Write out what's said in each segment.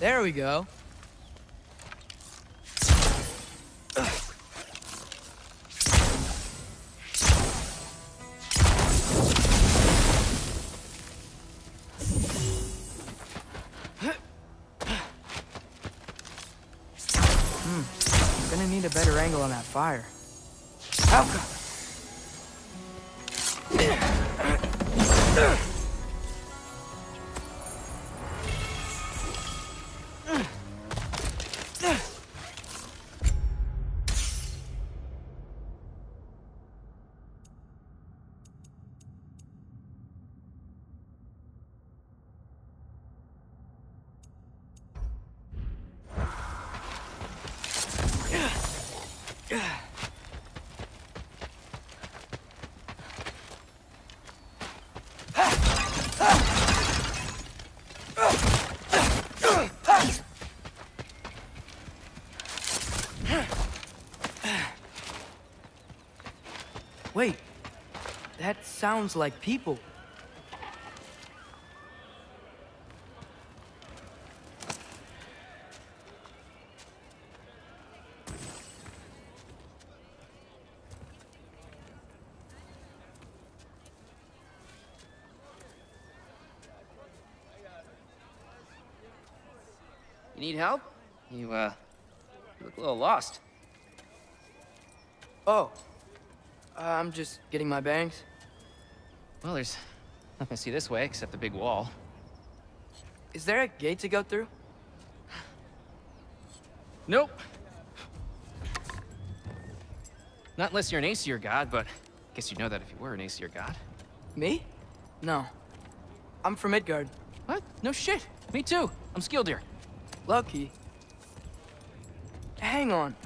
there we go. Hmm. Gonna need a better angle on that fire. Alka! That sounds like people. You need help? You, uh, you look a little lost. Oh, uh, I'm just getting my bangs. Well, there's nothing to see this way except the big wall. Is there a gate to go through? Nope. Not unless you're an Aesir god, but I guess you'd know that if you were an Aesir god. Me? No. I'm from Midgard. What? No shit. Me too. I'm Skildir. Lucky. Hang on.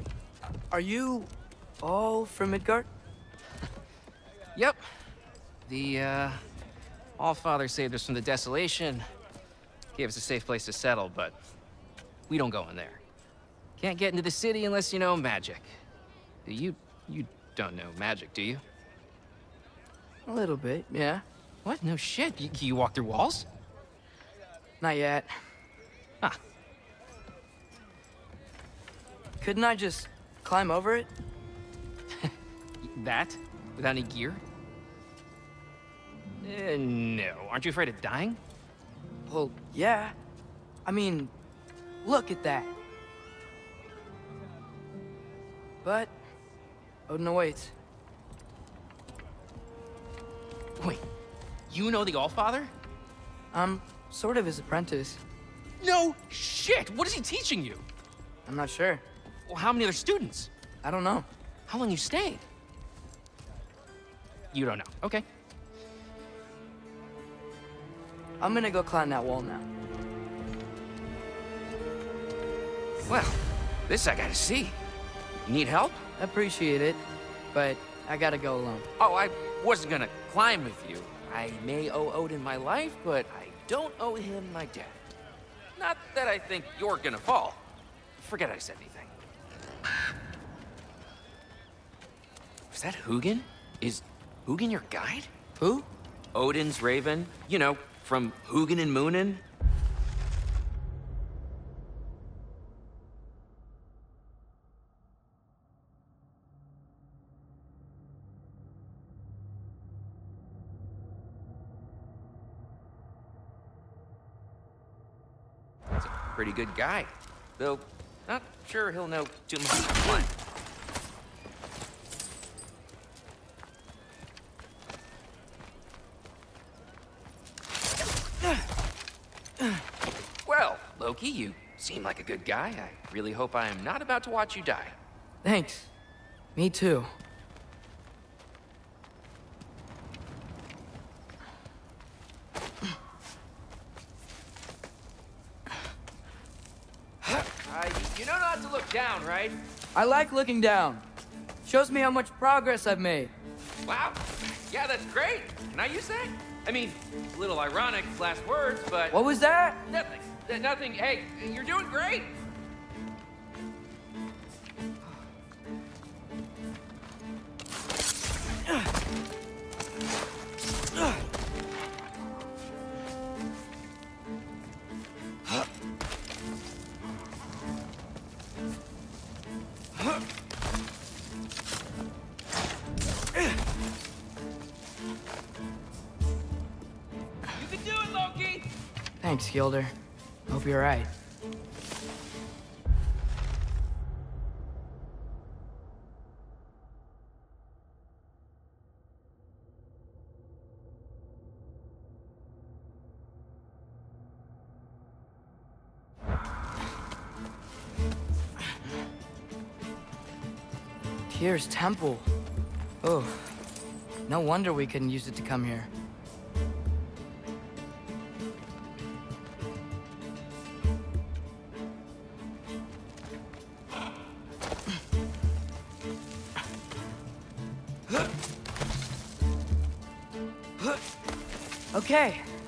Are you all from Midgard? Yep. The, uh, Allfather saved us from the desolation. Gave us a safe place to settle, but we don't go in there. Can't get into the city unless you know magic. You, you don't know magic, do you? A little bit, yeah. What? No shit. You, you walk through walls? Not yet. Huh. Couldn't I just climb over it? That? Without any gear? Uh, no. Aren't you afraid of dying? Well, yeah. I mean, look at that. But, Odin awaits. Wait, you know the Allfather? I'm sort of his apprentice. No shit! What is he teaching you? I'm not sure. Well, how many other students? I don't know. How long you stayed? You don't know. Okay. I'm gonna go climb that wall now. Well, this I gotta see. Need help? I appreciate it, but I gotta go alone. Oh, I wasn't gonna climb with you. I may owe Odin my life, but I don't owe him my death. Not that I think you're gonna fall. Forget I said anything. Was that Hugin? Is Hugin your guide? Who? Odin's raven? You know, from Hugin and Munin? That's a pretty good guy. Though, not sure he'll know too much Loki, you seem like a good guy. I really hope I am not about to watch you die. Thanks. Me too. Uh, you know not to look down, right? I like looking down. Shows me how much progress I've made. Wow. Yeah, that's great. Can I use that? I mean, a little ironic, last words, but... What was that? Nothing. Nothing. Hey, you're doing great. Gilder. Hope you're right. Here's temple. Oh, no wonder we couldn't use it to come here.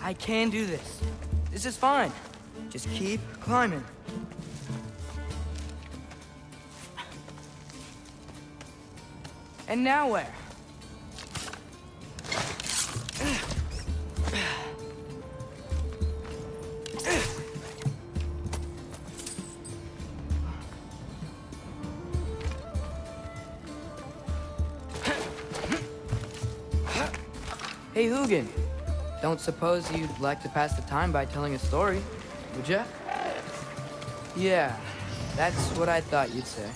I can do this. This is fine. Just keep climbing. And now where? Hey, Hugin. Don't suppose you'd like to pass the time by telling a story, would ya? Yeah, that's what I thought you'd say.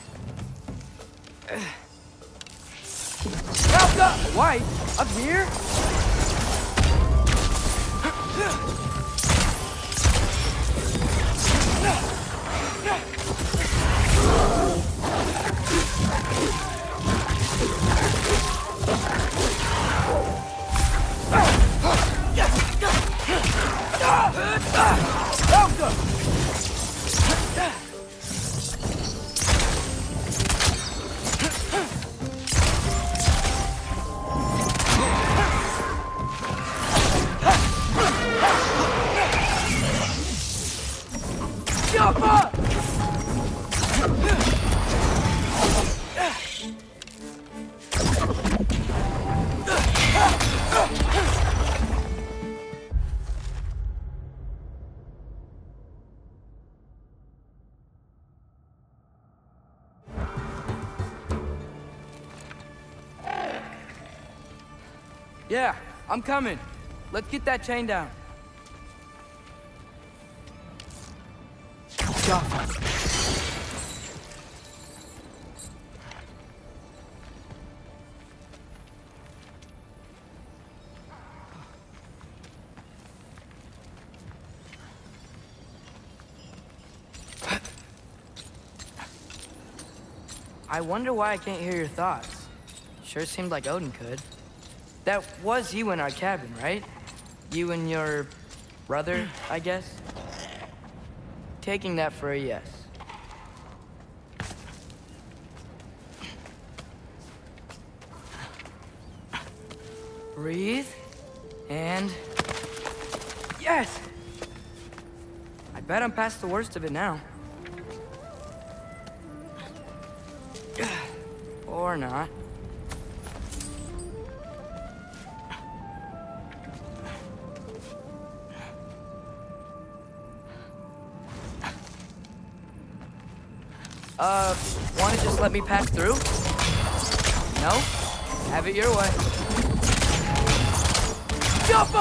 Help! White? Up here? Jump Yeah, I'm coming. Let's get that chain down. I wonder why I can't hear your thoughts. Sure seemed like Odin could. That was you in our cabin, right? You and your brother, I guess? Taking that for a yes. Breathe. And... Yes! I bet I'm past the worst of it now. Or not. Uh, wanna just let me pass through? No? Have it your way. Jump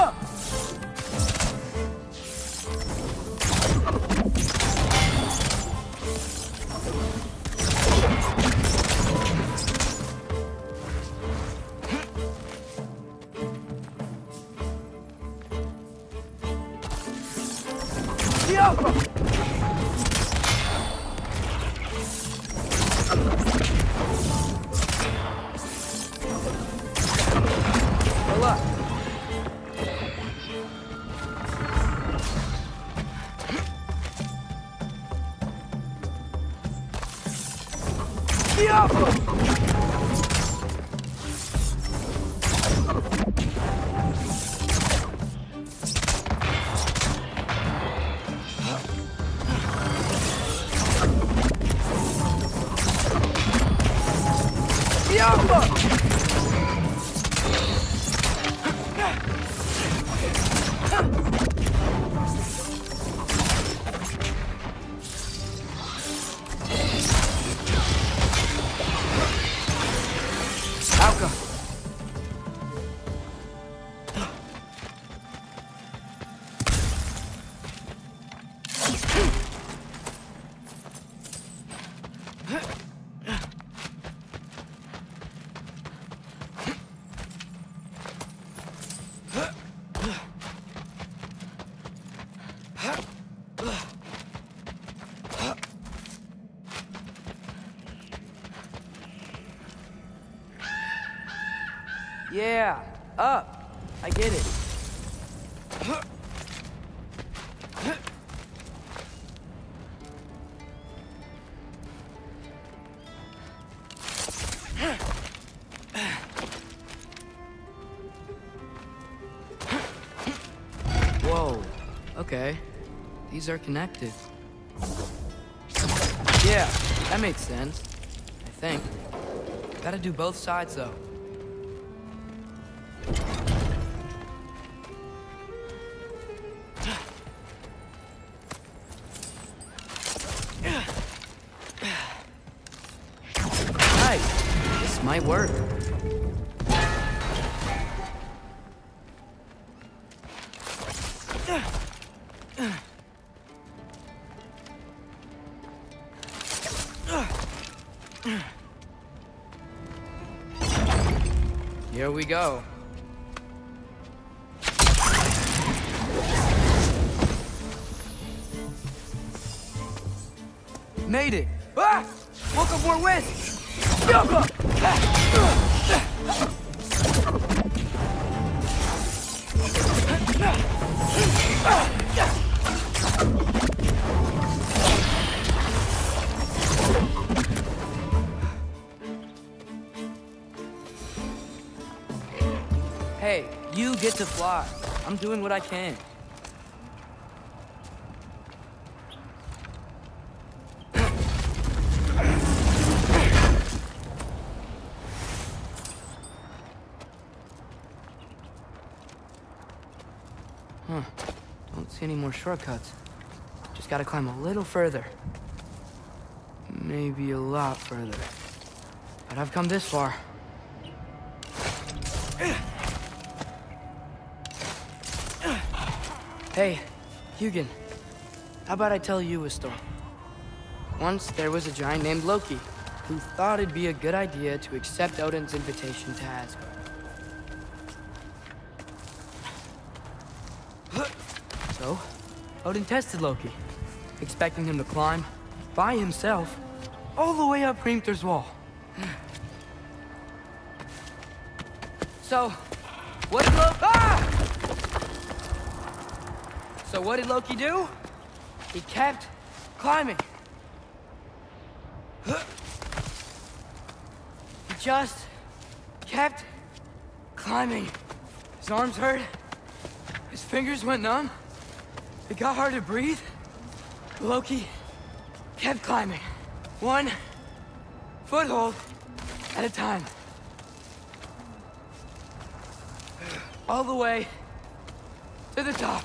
Yeah, up. I get it. Whoa. Okay. These are connected. Yeah, that makes sense. I think. Gotta do both sides, though. Might work. Here we go. Hey, you get to fly. I'm doing what I can. Huh. Don't see any more shortcuts. Just gotta climb a little further. Maybe a lot further. But I've come this far. Hey, Hugin. How about I tell you a story? Once there was a giant named Loki who thought it'd be a good idea to accept Odin's invitation to Asgard. So, Odin tested Loki, expecting him to climb by himself all the way up Hrimthur's wall. So, what did Loki... Ah! So what did Loki do? He kept climbing. He just kept climbing. His arms hurt. His fingers went numb. It got hard to breathe. Loki kept climbing. One foothold at a time. All the way to the top.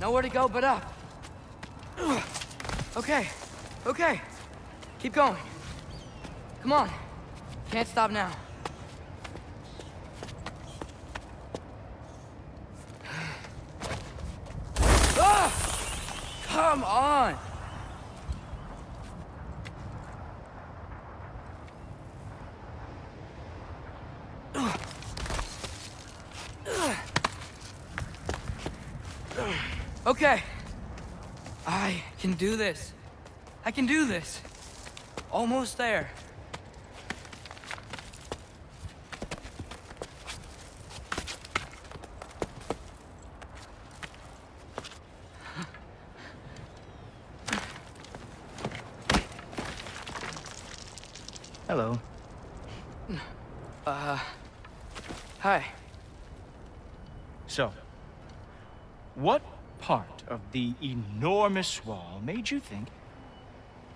Nowhere to go but up. Okay, okay. Keep going. Come on. Can't stop now. Come on! Okay. I can do this. I can do this. Almost there. Hello. Uh, hi. So, what part of the enormous wall made you think,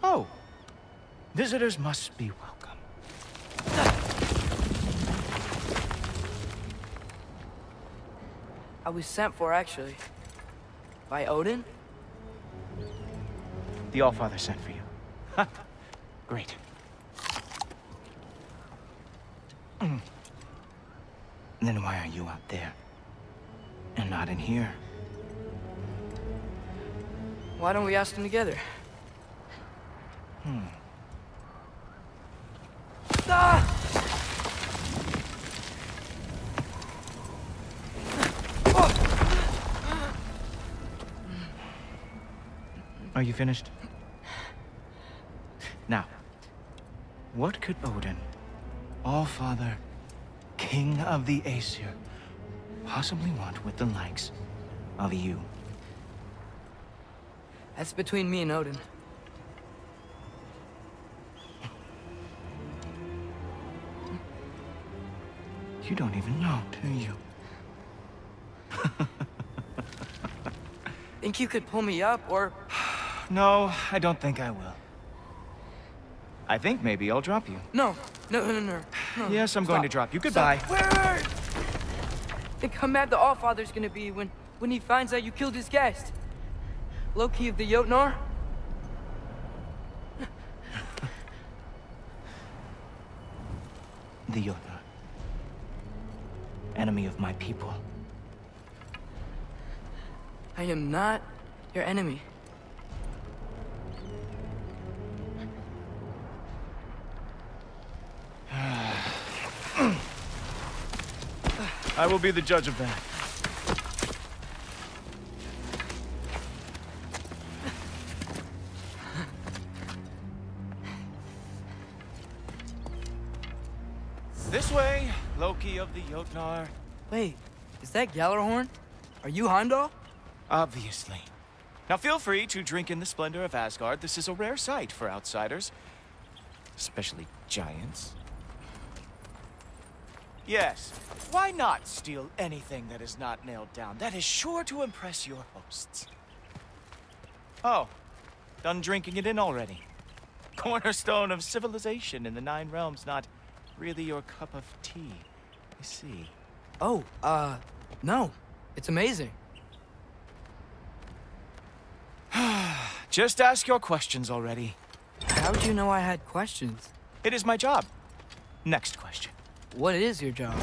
oh, visitors must be welcome? I was sent for, actually. By Odin? The Allfather sent for you. why are you out there? And not in here? Why don't we ask them together? Hmm. Ah! Are you finished? Now, what could Odin, All-Father, King of the Aesir, possibly want with the likes of you? That's between me and Odin. You don't even know, do you? Think you could pull me up, or... No, I don't think I will. I think maybe I'll drop you. No, no, no, no, no. Yes, I'm going to drop you. Goodbye. Stop. Wait, wait, wait. Think how mad the Allfather's gonna be when, when he finds out you killed his guest. Loki of the Jotnar? The Jotnar. Enemy of my people. I am not your enemy. I will be the judge of that. This way, Loki of the Jotnar. Wait, is that Gjallarhorn? Are you Heimdall? Obviously. Now feel free to drink in the splendor of Asgard. This is a rare sight for outsiders. Especially giants. Yes, why not steal anything that is not nailed down? That is sure to impress your hosts. Oh, done drinking it in already. Cornerstone of civilization in the Nine Realms, not really your cup of tea. I see. Oh, uh, no. It's amazing. Just ask your questions already. How'd you know I had questions? It is my job. Next question. What is your job?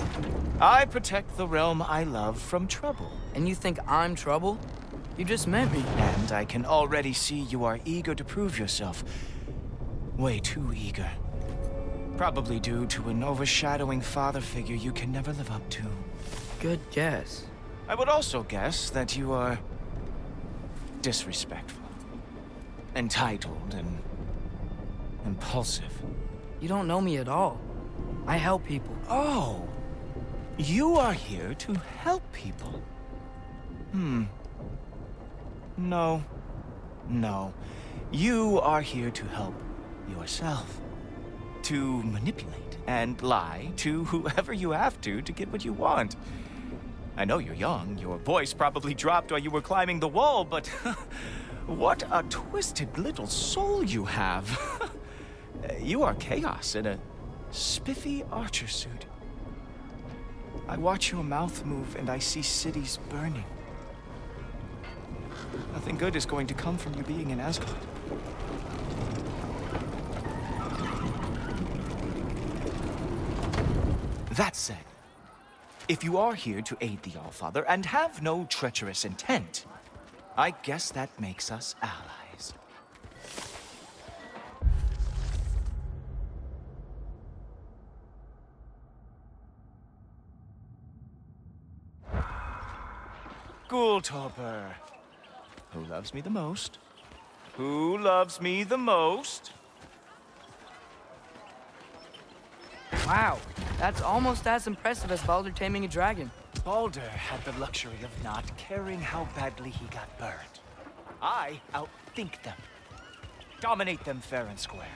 I protect the realm I love from trouble. And you think I'm trouble? You just met me. And I can already see you are eager to prove yourself. Way too eager. Probably due to an overshadowing father figure you can never live up to. Good guess. I would also guess that you are disrespectful, entitled, and impulsive. You don't know me at all. I help people. Oh, you are here to help people. Hmm. No. No. You are here to help yourself. To manipulate and lie to whoever you have to to get what you want. I know you're young. Your voice probably dropped while you were climbing the wall, but what a twisted little soul you have. you are chaos in a spiffy archer suit. I watch your mouth move and I see cities burning. Nothing good is going to come from you being in Asgard. That said, if you are here to aid the Allfather and have no treacherous intent, I guess that makes us allies. Gulltoppr. Who loves me the most? Who loves me the most? Wow, that's almost as impressive as Baldur taming a dragon. Baldur had the luxury of not caring how badly he got burned. I outthink them. Dominate them fair and square.